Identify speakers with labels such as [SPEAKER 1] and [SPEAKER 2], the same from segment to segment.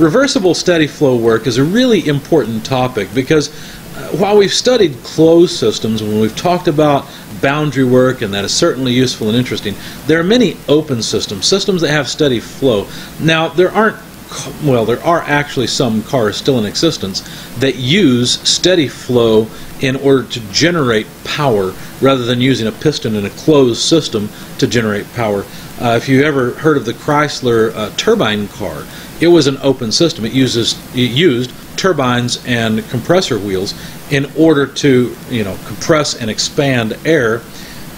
[SPEAKER 1] reversible steady flow work is a really important topic because uh, while we've studied closed systems, when we've talked about boundary work, and that is certainly useful and interesting, there are many open systems, systems that have steady flow. Now, there aren't well, there are actually some cars still in existence that use steady flow in order to generate power rather than using a piston in a closed system to generate power. Uh, if you've ever heard of the Chrysler uh, turbine car, it was an open system. It uses it used turbines and compressor wheels in order to you know compress and expand air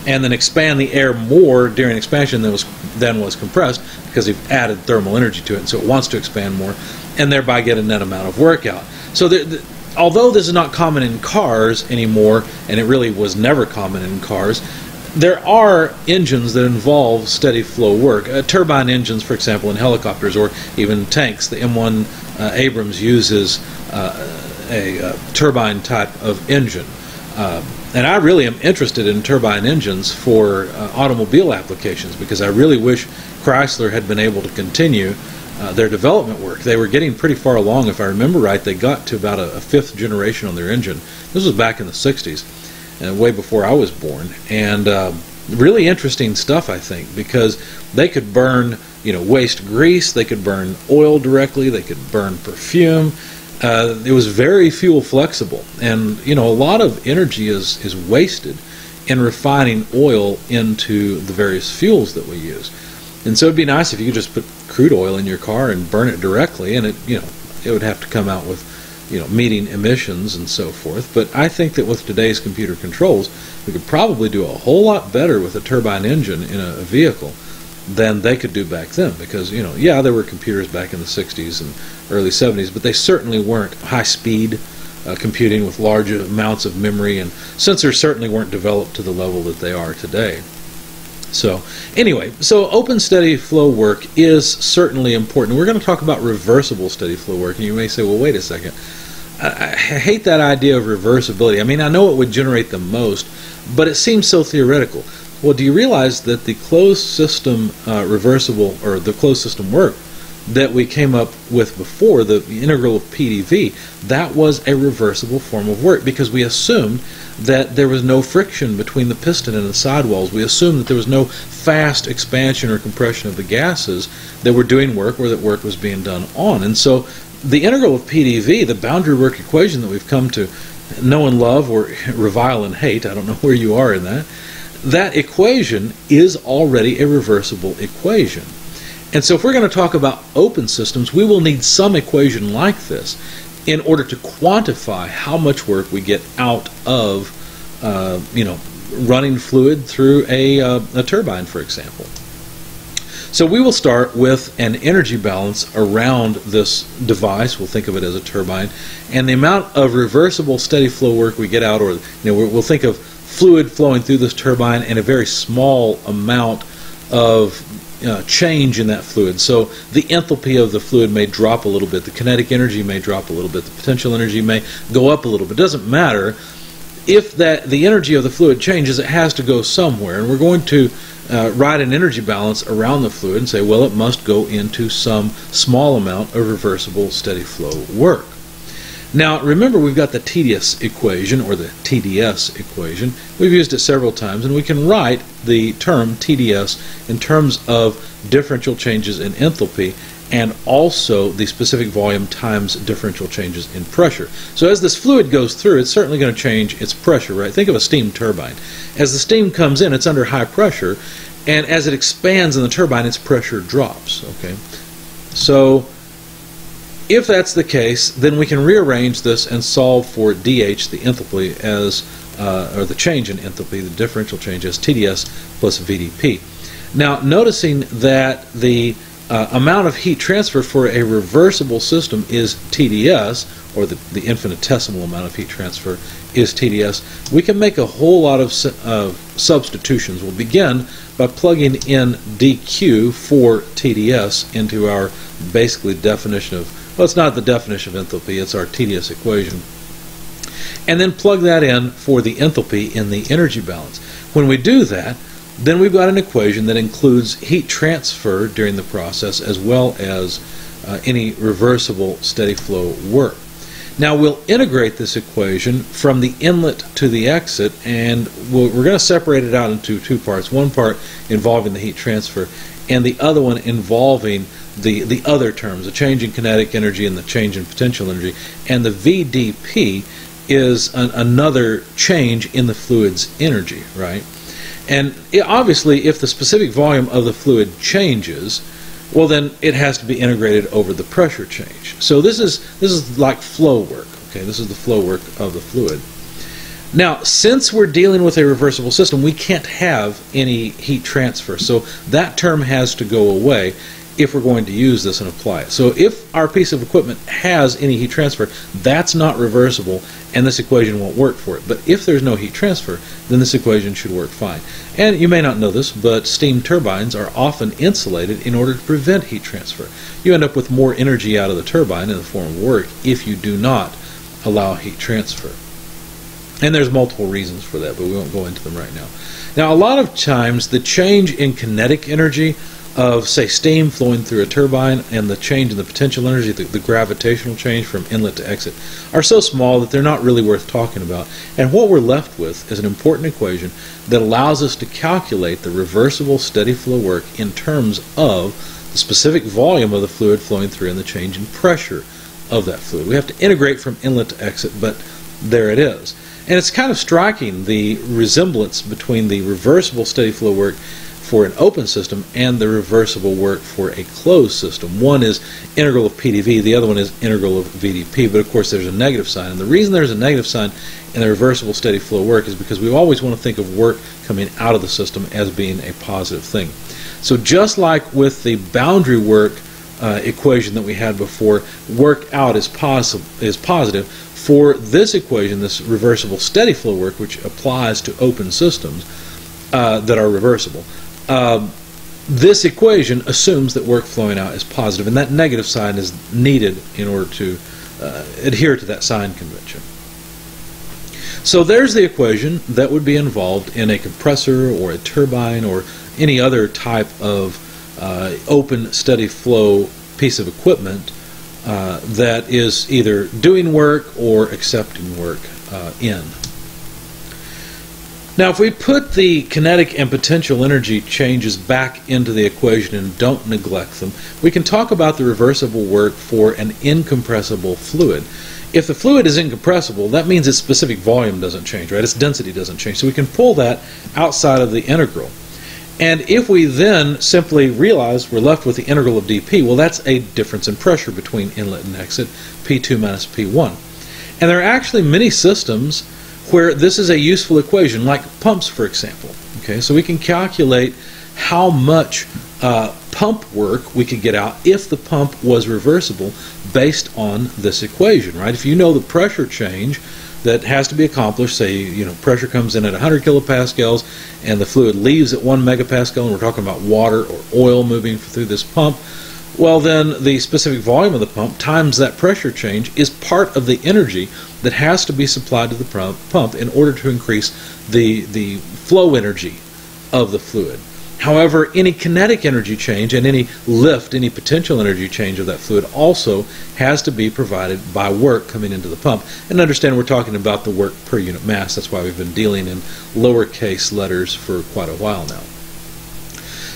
[SPEAKER 1] and then expand the air more during expansion than was than was compressed because you've added thermal energy to it, and so it wants to expand more, and thereby get a net amount of work out. So, the, although this is not common in cars anymore, and it really was never common in cars, there are engines that involve steady flow work. Uh, turbine engines, for example, in helicopters or even tanks. The M1 uh, Abrams uses uh, a uh, turbine type of engine. Uh, and I really am interested in turbine engines for automobile applications because I really wish Chrysler had been able to continue their development work. They were getting pretty far along, if I remember right. They got to about a, a fifth generation on their engine. This was back in the 60s, uh, way before I was born. And uh, really interesting stuff, I think, because they could burn, you know, waste grease. They could burn oil directly. They could burn perfume. Uh, it was very fuel flexible, and you know a lot of energy is is wasted in refining oil into the various fuels that we use. And so it'd be nice if you could just put crude oil in your car and burn it directly, and it you know it would have to come out with you know meeting emissions and so forth. But I think that with today's computer controls, we could probably do a whole lot better with a turbine engine in a, vehicle than they could do back then. Because you know yeah there were computers back in the 60s and early 70s but they certainly weren't high speed uh, computing with large amounts of memory and sensors certainly weren't developed to the level that they are today. So anyway so open steady flow work is certainly important. We're going to talk about reversible steady flow work and you may say well wait a second I, I hate that idea of reversibility I mean I know it would generate the most but it seems so theoretical well, do you realize that the closed system uh, reversible, or the closed system work that we came up with before, the integral of PDV, that was a reversible form of work because we assumed that there was no friction between the piston and the sidewalls. We assumed that there was no fast expansion or compression of the gases that were doing work or that work was being done on. And so the integral of PDV, the boundary work equation that we've come to know and love or revile and hate, I don't know where you are in that, that equation is already a reversible equation. And so if we're going to talk about open systems, we will need some equation like this in order to quantify how much work we get out of, uh, you know, running fluid through a, uh, a turbine, for example. So we will start with an energy balance around this device. We'll think of it as a turbine, and the amount of reversible steady flow work we get out, or you know, we'll think of fluid flowing through this turbine and a very small amount of uh, change in that fluid. So the enthalpy of the fluid may drop a little bit, the kinetic energy may drop a little bit, the potential energy may go up a little bit. It doesn't matter. If that the energy of the fluid changes, it has to go somewhere, and we're going to uh, write an energy balance around the fluid and say, well, it must go into some small amount of reversible steady flow work. Now, remember we've got the TDS equation, or the TDS equation. We've used it several times, and we can write the term TDS in terms of differential changes in enthalpy and also the specific volume times differential changes in pressure. So as this fluid goes through, it's certainly going to change its pressure, right? Think of a steam turbine. As the steam comes in, it's under high pressure, and as it expands in the turbine, its pressure drops, okay? So if that's the case, then we can rearrange this and solve for dH, the enthalpy, as uh, or the change in enthalpy, the differential change as TDS plus VDP. Now, noticing that the uh, amount of heat transfer for a reversible system is TDS, or the, the infinitesimal amount of heat transfer is TDS, we can make a whole lot of uh, substitutions. We'll begin by plugging in dQ for TDS into our basically definition of well, it's not the definition of enthalpy, it's our TDS equation. And then plug that in for the enthalpy in the energy balance. When we do that, then we've got an equation that includes heat transfer during the process as well as uh, any reversible steady flow work. Now we'll integrate this equation from the inlet to the exit and we we are going to separate it out into two parts. One part involving the heat transfer and the other one involving the, the other terms, the change in kinetic energy and the change in potential energy. And the VDP is an, another change in the fluid's energy, right? And it, obviously, if the specific volume of the fluid changes, well then it has to be integrated over the pressure change. So this is this is like flow work. Okay, this is the flow work of the fluid. Now, since we're dealing with a reversible system, we can't have any heat transfer. So that term has to go away if we're going to use this and apply it. So if our piece of equipment has any heat transfer, that's not reversible and this equation won't work for it. But if there's no heat transfer, then this equation should work fine. And you may not know this, but steam turbines are often insulated in order to prevent heat transfer. You end up with more energy out of the turbine in the form of work if you do not allow heat transfer. And there's multiple reasons for that, but we won't go into them right now. Now, a lot of times the change in kinetic energy of, say, steam flowing through a turbine and the change in the potential energy, the, the, gravitational change from inlet to exit, are so small that they're not really worth talking about. And what we're left with is an important equation that allows us to calculate the reversible steady flow work in terms of the specific volume of the fluid flowing through and the change in pressure of that fluid. We have to integrate from inlet to exit, but there it is. And it's kind of striking the resemblance between the reversible steady flow work for an open system and the reversible work for a closed system. One is integral of PDV, the other one is integral of VDP, but of course there's a negative sign. And the reason there's a negative sign in the reversible steady flow work is because we always want to think of work coming out of the system as being a positive thing. So just like with the boundary work uh, equation that we had before, work out is, is positive. For this equation, this reversible steady flow work, which applies to open systems uh, that are reversible, um, this equation assumes that work flowing out is positive, and that negative sign is needed in order to uh, adhere to that sign convention. So there's the equation that would be involved in a compressor or a turbine or any other type of uh, open steady flow piece of equipment uh, that is either doing work or accepting work uh, in. Now, if we put the kinetic and potential energy changes back into the equation and don't neglect them, we can talk about the reversible work for an incompressible fluid. If the fluid is incompressible, that means its specific volume doesn't change, right? Its density doesn't change. So we can pull that outside of the integral. And if we then simply realize we're left with the integral of dP, well, that's a difference in pressure between inlet and exit, P2 minus P1. And there are actually many systems where this is a useful equation, like pumps, for example. Okay, so we can calculate how much uh, pump work we could get out if the pump was reversible based on this equation, right? If you know the pressure change that has to be accomplished, say, you know, pressure comes in at 100 kilopascals and the fluid leaves at 1 megapascal, and we're talking about water or oil moving through this pump, well, then the specific volume of the pump times that pressure change is part of the energy that has to be supplied to the pump in order to increase the, the flow energy of the fluid. However, any kinetic energy change and any lift, any potential energy change of that fluid also has to be provided by work coming into the pump. And understand we're talking about the work per unit mass. That's why we've been dealing in lowercase letters for quite a while now.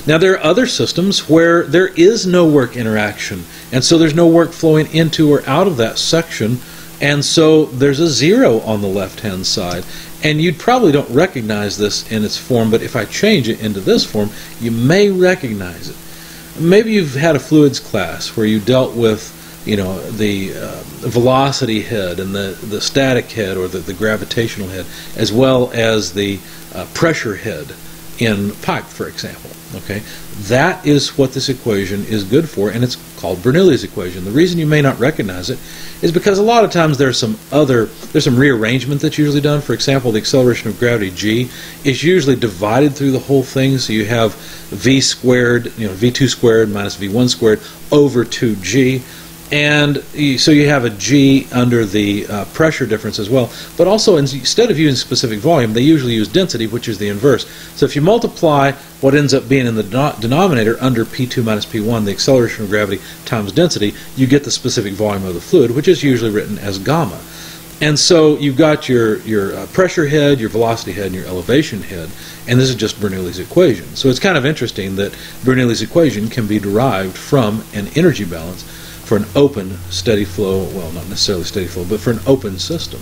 [SPEAKER 1] Now, there are other systems where there is no work interaction, and so there's no work flowing into or out of that section, and so there's a zero on the left hand side. And you probably don't recognize this in its form, but if I change it into this form, you may recognize it. Maybe you've had a fluids class where you dealt with you know the uh, velocity head and the, the static head or the, the gravitational head as well as the uh, pressure head in pipe for example Okay, that is what this equation is good for, and it's called Bernoulli's equation. The reason you may not recognize it is because a lot of times there's some other there's some rearrangement that's usually done. For example, the acceleration of gravity g is usually divided through the whole thing, so you have v squared, you know, v2 squared minus v1 squared over 2g. And you, so you have a G under the uh, pressure difference as well. But also, instead of using specific volume, they usually use density, which is the inverse. So if you multiply what ends up being in the denominator under P2 minus P1, the acceleration of gravity times density, you get the specific volume of the fluid, which is usually written as gamma. And so you've got your, your uh, pressure head, your velocity head, and your elevation head, and this is just Bernoulli's equation. So it's kind of interesting that Bernoulli's equation can be derived from an energy balance for an open, steady flow, well, not necessarily steady flow, but for an open system.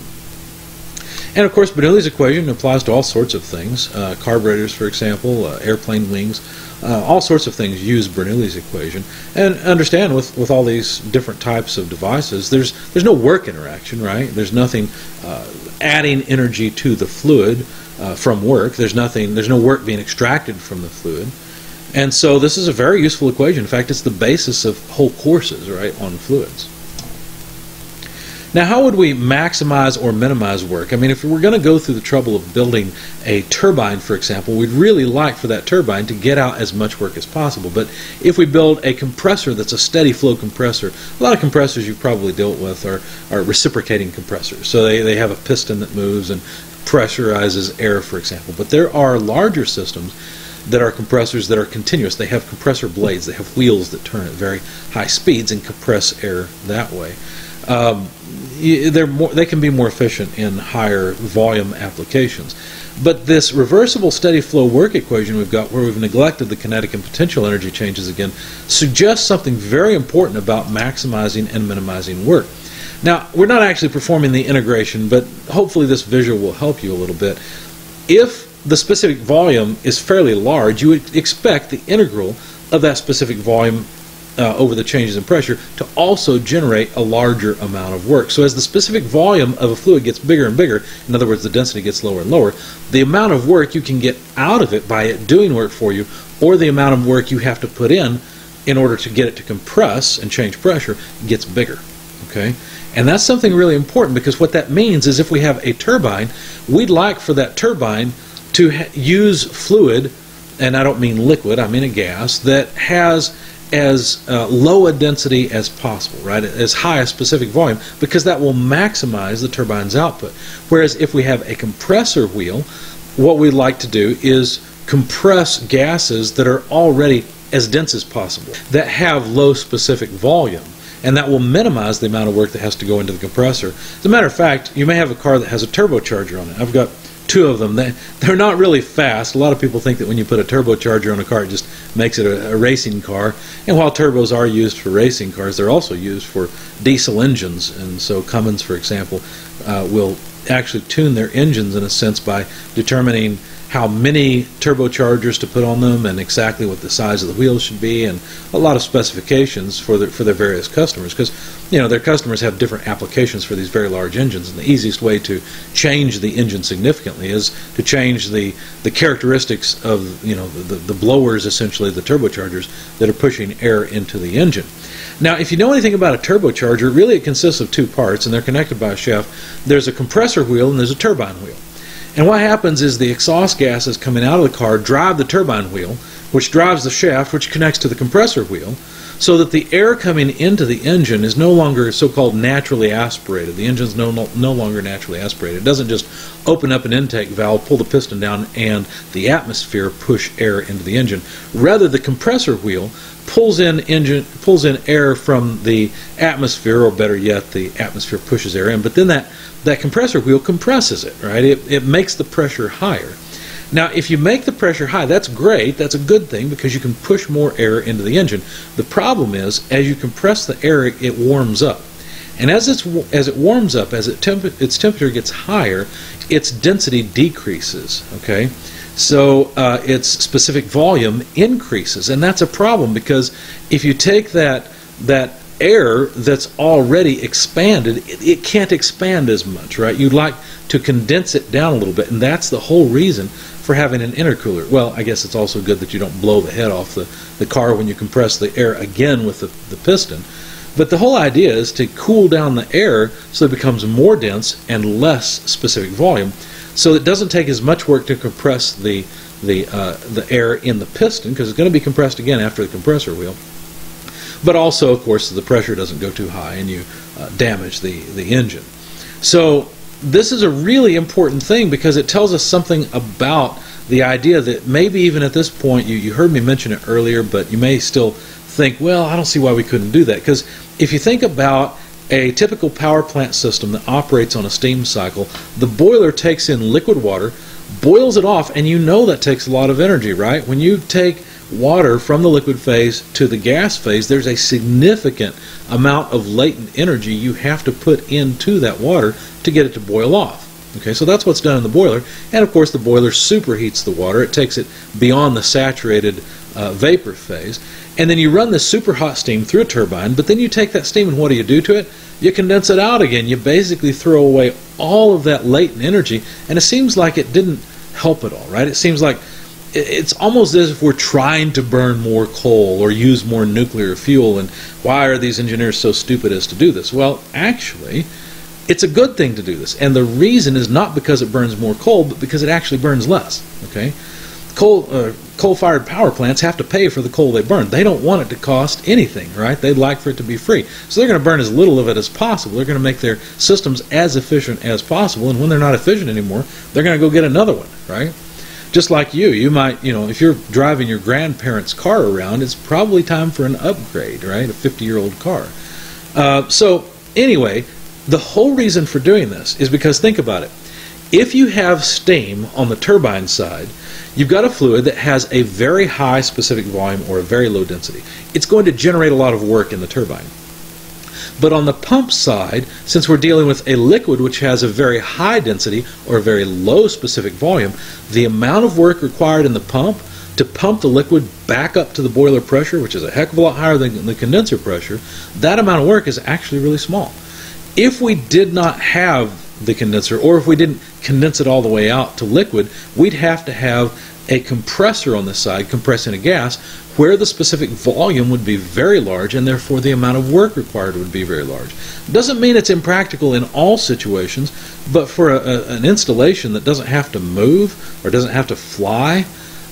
[SPEAKER 1] And of course, Bernoulli's equation applies to all sorts of things. Uh, carburetors, for example, uh, airplane wings, uh, all sorts of things use Bernoulli's equation. And understand with, with all these different types of devices, there's, there's no work interaction, right? There's nothing uh, adding energy to the fluid uh, from work. There's nothing, there's no work being extracted from the fluid. And so this is a very useful equation. In fact, it's the basis of whole courses, right, on fluids. Now, how would we maximize or minimize work? I mean, if we're going to go through the trouble of building a turbine, for example, we'd really like for that turbine to get out as much work as possible. But if we build a compressor that's a steady flow compressor, a lot of compressors you've probably dealt with are, are reciprocating compressors. So they, they have a piston that moves and pressurizes air, for example. But there are larger systems that are compressors that are continuous. They have compressor blades. They have wheels that turn at very high speeds and compress air that way. Um, they're more, they can be more efficient in higher volume applications. But this reversible steady flow work equation we've got, where we've neglected the kinetic and potential energy changes again, suggests something very important about maximizing and minimizing work. Now, we're not actually performing the integration, but hopefully this visual will help you a little bit. If the specific volume is fairly large, you would expect the integral of that specific volume uh, over the changes in pressure to also generate a larger amount of work. So as the specific volume of a fluid gets bigger and bigger, in other words, the density gets lower and lower, the amount of work you can get out of it by it doing work for you, or the amount of work you have to put in in order to get it to compress and change pressure gets bigger. Okay? And that's something really important because what that means is if we have a turbine, we'd like for that turbine to use fluid, and I don't mean liquid, I mean a gas, that has as uh, low a density as possible, right? As high a specific volume, because that will maximize the turbine's output. Whereas if we have a compressor wheel, what we'd like to do is compress gases that are already as dense as possible, that have low specific volume. And that will minimize the amount of work that has to go into the compressor. As a matter of fact, you may have a car that has a turbocharger on it. I've got two of them. They, they're not really fast. A lot of people think that when you put a turbocharger on a car, it just makes it a, a, racing car. And while turbos are used for racing cars, they're also used for diesel engines. And so Cummins, for example, uh, will actually tune their engines in a sense by determining how many turbochargers to put on them and exactly what the size of the wheels should be and a lot of specifications for the, for their various customers because you know their customers have different applications for these very large engines and the easiest way to change the engine significantly is to change the the characteristics of you know the, the blowers essentially the turbochargers that are pushing air into the engine now, if you know anything about a turbocharger, really it consists of two parts, and they're connected by a shaft. There's a compressor wheel and there's a turbine wheel. And what happens is the exhaust gases coming out of the car drive the turbine wheel, which drives the shaft, which connects to the compressor wheel, so that the air coming into the engine is no longer so-called naturally aspirated. The engine's no, no, no longer naturally aspirated. It doesn't just open up an intake valve, pull the piston down, and the atmosphere push air into the engine. Rather, the compressor wheel pulls in engine pulls in air from the atmosphere, or better yet, the atmosphere pushes air in. But then that that compressor wheel compresses it, right? It, it makes the pressure higher. Now, if you make the pressure high, that's great. That's a good thing because you can push more air into the engine. The problem is, as you compress the air, it warms up. And as, it's, as it warms up, as it temp its temperature gets higher, its density decreases, okay? So uh, its specific volume increases. And that's a problem because if you take that, that air that's already expanded, it, it, can't expand as much, right? You'd like to condense it down a little bit, and that's the whole reason for having an intercooler. Well, I guess it's also good that you don't blow the head off the, the car when you compress the air again with the, the piston. But the whole idea is to cool down the air so it becomes more dense and less specific volume. So it doesn't take as much work to compress the, the, uh, the air in the piston because it's going to be compressed again after the compressor wheel but also, of course, the pressure doesn't go too high and you uh, damage the, the engine. So this is a really important thing because it tells us something about the idea that maybe even at this point, you, you heard me mention it earlier, but you may still think, well, I don't see why we couldn't do that. Because if you think about a typical power plant system that operates on a steam cycle, the boiler takes in liquid water, boils it off, and you know that takes a lot of energy, right? When you take water from the liquid phase to the gas phase, there's a significant amount of latent energy you have to put into that water to get it to boil off. Okay, so that's what's done in the boiler. And of course, the boiler superheats the water. It takes it beyond the saturated uh, vapor phase. And then you run this super hot steam through a turbine, but then you take that steam and what do you do to it? You condense it out again. You basically throw away all of that latent energy, and it seems like it didn't help at all, right? It seems like it's almost as if we're trying to burn more coal or use more nuclear fuel, and why are these engineers so stupid as to do this? Well, actually, it's a good thing to do this, and the reason is not because it burns more coal, but because it actually burns less. Okay, coal uh, coal-fired power plants have to pay for the coal they burn. They don't want it to cost anything, right? They'd like for it to be free, so they're going to burn as little of it as possible. They're going to make their systems as efficient as possible, and when they're not efficient anymore, they're going to go get another one, right? Just like you, you might, you know, if you're driving your grandparents' car around, it's probably time for an upgrade, right? A 50-year-old car. Uh, so anyway, the whole reason for doing this is because think about it. If you have steam on the turbine side, you've got a fluid that has a very high specific volume or a very low density. It's going to generate a lot of work in the turbine. But on the pump side, since we're dealing with a liquid which has a very high density or a very low specific volume, the amount of work required in the pump to pump the liquid back up to the boiler pressure, which is a heck of a lot higher than the condenser pressure, that amount of work is actually really small. If we did not have the condenser, or if we didn't condense it all the way out to liquid, we'd have to have a compressor on the side compressing a gas where the specific volume would be very large and therefore the amount of work required would be very large. Doesn't mean it's impractical in all situations, but for a, a, an installation that doesn't have to move or doesn't have to fly,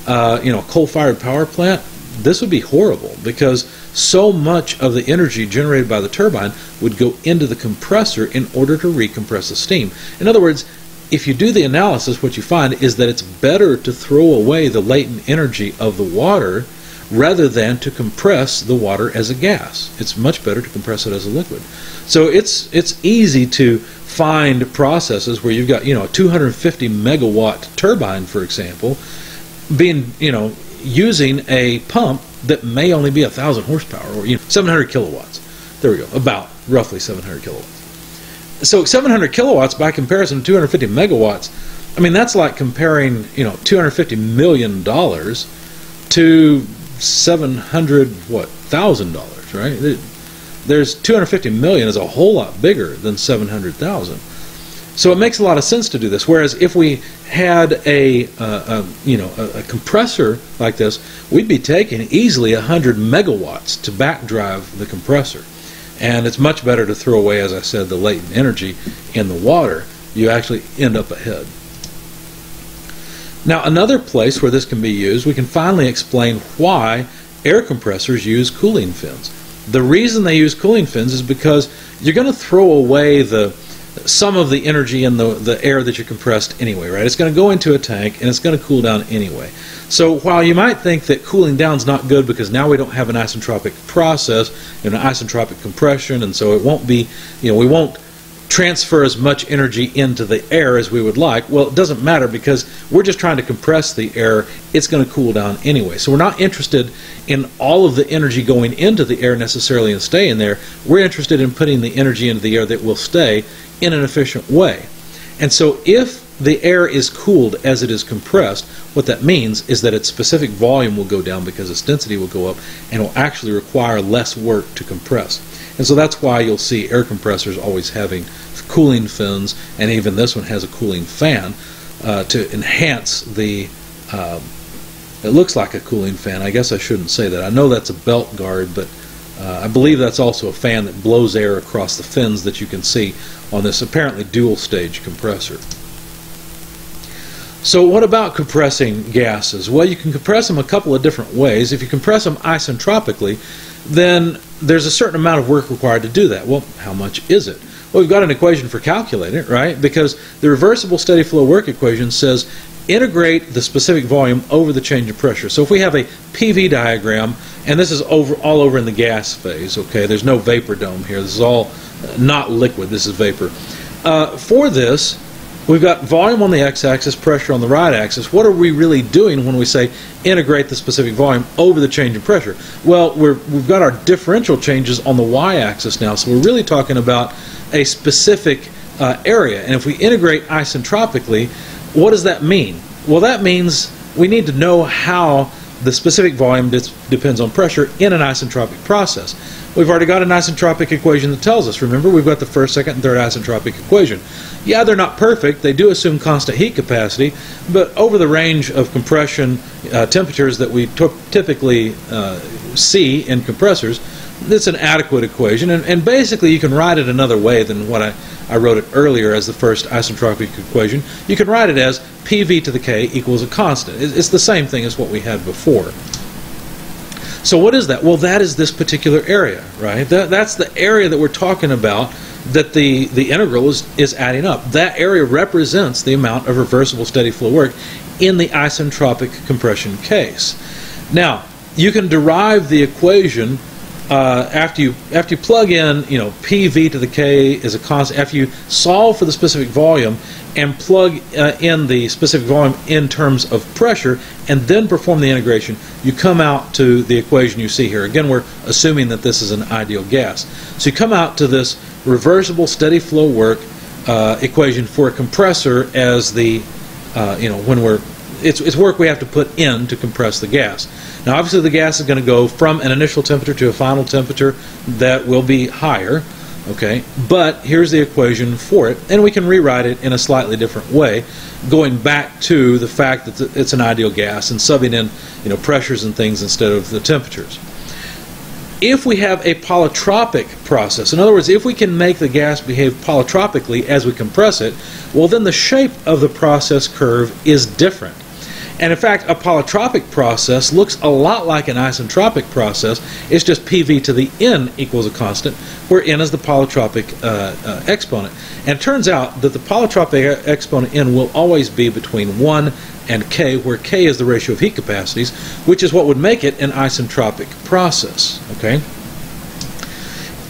[SPEAKER 1] uh, you know, a coal-fired power plant, this would be horrible because so much of the energy generated by the turbine would go into the compressor in order to recompress the steam. In other words, if you do the analysis, what you find is that it's better to throw away the latent energy of the water rather than to compress the water as a gas. It's much better to compress it as a liquid. So it's it's easy to find processes where you've got you know a 250 megawatt turbine, for example, being you know using a pump that may only be a thousand horsepower or you know 700 kilowatts. There we go, about roughly 700 kilowatts. So 700 kilowatts by comparison to 250 megawatts. I mean that's like comparing you know 250 million dollars to 700 what thousand dollars, right? There's 250 million is a whole lot bigger than 700,000. So it makes a lot of sense to do this. Whereas if we had a, uh, a you know a, a, compressor like this, we'd be taking easily 100 megawatts to backdrive the compressor, and it's much better to throw away, as I said, the latent energy in the water. You actually end up ahead. Now another place where this can be used, we can finally explain why air compressors use cooling fins. The reason they use cooling fins is because you're going to throw away the some of the energy in the, the air that you compressed anyway, right? It's going to go into a tank and it's going to cool down anyway. So while you might think that cooling down is not good because now we don't have an isentropic process, and an isentropic compression, and so it won't be, you know, we won't transfer as much energy into the air as we would like. Well, it doesn't matter because we're just trying to compress the air. It's going to cool down anyway. So we're not interested in all of the energy going into the air necessarily and staying there. We're interested in putting the energy into the air that will stay in an efficient way. And so if the air is cooled as it is compressed, what that means is that its specific volume will go down because its density will go up and will actually require less work to compress. And so that's why you'll see air compressors always having cooling fins, and even this one has a cooling fan uh, to enhance the. Um, it looks like a cooling fan. I guess I shouldn't say that. I know that's a belt guard, but uh, I believe that's also a fan that blows air across the fins that you can see on this apparently dual stage compressor. So what about compressing gases? Well, you can compress them a couple of different ways. If you compress them isentropically, then there's a certain amount of work required to do that. Well, how much is it? Well, we've got an equation for calculating it, right? Because the reversible steady flow work equation says integrate the specific volume over the change of pressure. So if we have a PV diagram, and this is over all over in the gas phase, okay, there's no vapor dome here. This is all not liquid, this is vapor. Uh, for this, we've got volume on the x-axis, pressure on the right-axis. What are we really doing when we say integrate the specific volume over the change in pressure? Well, we have got our differential changes on the y-axis now, so we're really talking about a specific uh, area. And if we integrate isentropically, what does that mean? Well, that means we need to know how the specific volume depends on pressure in an isentropic process. We've already got an isentropic equation that tells us. Remember, we've got the first, second, and third isentropic equation. Yeah, they're not perfect. They do assume constant heat capacity, but over the range of compression uh, temperatures that we typically uh, see in compressors, it's an adequate equation. And, and basically, you can write it another way than what I I wrote it earlier as the first isentropic equation. You can write it as PV to the K equals a constant. It's the same thing as what we had before. So what is that? Well, that is this particular area, right? That, that's the area that we're talking about that the, the integral is, is adding up. That area represents the amount of reversible steady flow work in the isentropic compression case. Now, you can derive the equation uh, after you after you plug in, you know, PV to the K is a constant. After you solve for the specific volume and plug uh, in the specific volume in terms of pressure, and then perform the integration, you come out to the equation you see here. Again, we're assuming that this is an ideal gas. So you come out to this reversible steady flow work uh, equation for a compressor as the, uh, you know, when we're it's, it's work we have to put in to compress the gas. Now, obviously, the gas is going to go from an initial temperature to a final temperature that will be higher. Okay, but here's the equation for it, and we can rewrite it in a slightly different way, going back to the fact that it's an ideal gas and subbing in, you know, pressures and things instead of the temperatures. If we have a polytropic process, in other words, if we can make the gas behave polystropically as we compress it, well, then the shape of the process curve is different. And in fact, a polytropic process looks a lot like an isentropic process. It's just PV to the n equals a constant, where n is the polytropic uh, uh, exponent. And it turns out that the polytropic exponent n will always be between 1 and k, where k is the ratio of heat capacities, which is what would make it an isentropic process. Okay.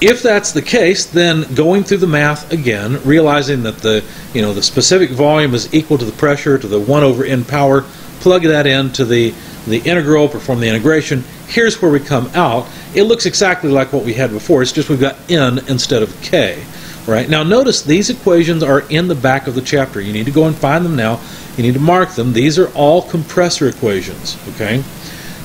[SPEAKER 1] If that's the case, then going through the math again, realizing that the you know the specific volume is equal to the pressure to the 1 over n power plug that into the, the integral, perform the integration. Here's where we come out. It looks exactly like what we had before. It's just we've got n instead of k. Right now, notice these equations are in the back of the chapter. You need to go and find them now. You need to mark them. These are all compressor equations. Okay,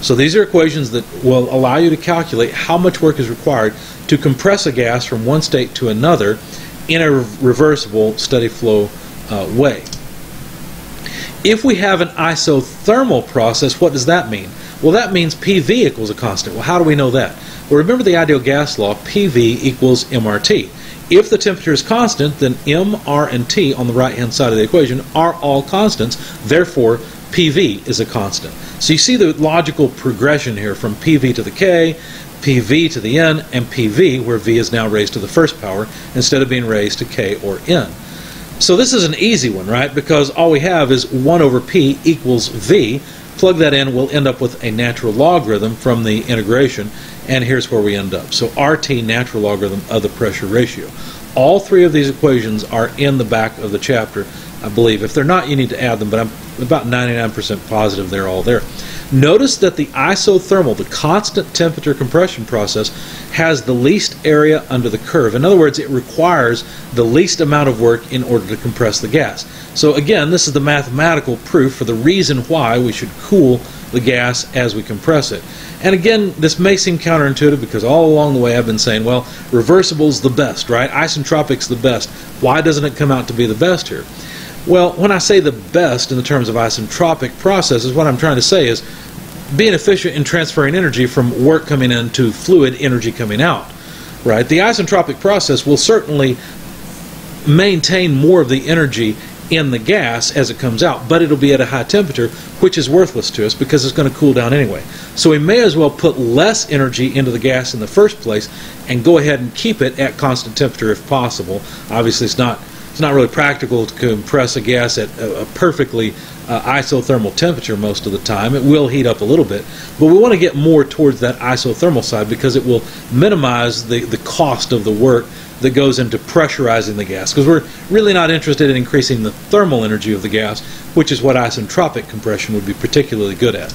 [SPEAKER 1] so these are equations that will allow you to calculate how much work is required to compress a gas from one state to another in a reversible steady flow uh, way. If we have an isothermal process, what does that mean? Well, that means PV equals a constant. Well, how do we know that? Well, remember the ideal gas law, PV equals MRT. If the temperature is constant, then M, R, and T on the right-hand side of the equation are all constants. Therefore, PV is a constant. So you see the logical progression here from PV to the K, PV to the N, and PV, where V is now raised to the first power instead of being raised to K or N. So this is an easy one, right? Because all we have is 1 over p equals v. Plug that in, we'll end up with a natural logarithm from the integration, and here's where we end up. So RT natural logarithm of the pressure ratio. All three of these equations are in the back of the chapter, I believe. If they're not, you need to add them, but I'm about 99% positive they're all there. Notice that the isothermal, the constant temperature compression process, has the least area under the curve. In other words, it requires the least amount of work in order to compress the gas. So again, this is the mathematical proof for the reason why we should cool the gas as we compress it. And again, this may seem counterintuitive because all along the way I've been saying, well, reversible's the best, right? Isentropic's the best. Why doesn't it come out to be the best here? Well, when I say the best in the terms of isentropic processes, what I'm trying to say is being efficient in transferring energy from work coming in to fluid energy coming out. Right? The isentropic process will certainly maintain more of the energy in the gas as it comes out, but it'll be at a high temperature, which is worthless to us because it's going to cool down anyway. So we may as well put less energy into the gas in the first place and go ahead and keep it at constant temperature if possible. Obviously, it's not it's not really practical to compress a gas at a, perfectly uh, isothermal temperature most of the time. It will heat up a little bit, but we want to get more towards that isothermal side because it will minimize the, the cost of the work that goes into pressurizing the gas because we're really not interested in increasing the thermal energy of the gas, which is what isentropic compression would be particularly good at.